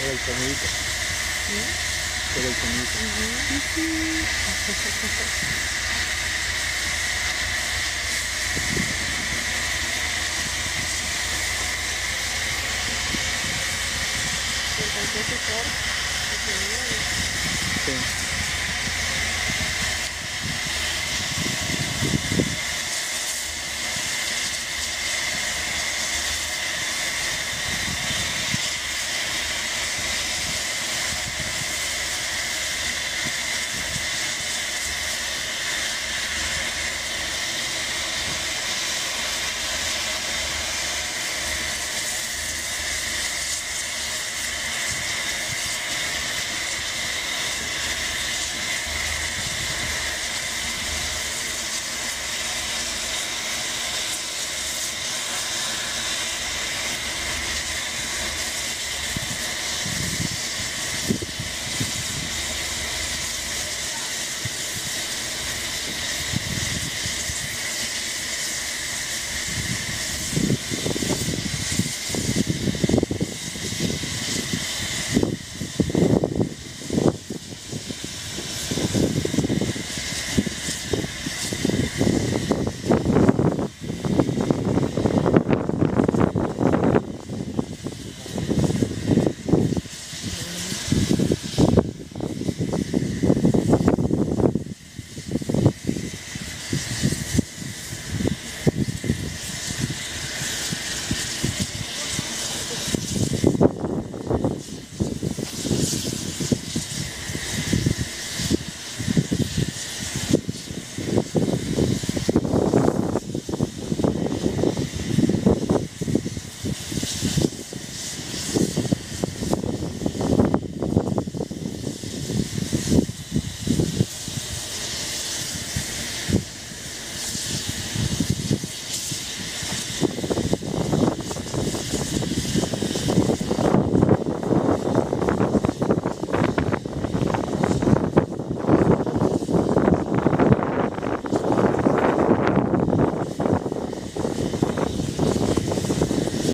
Todo el sonidito. Todo el sonidito. Sí.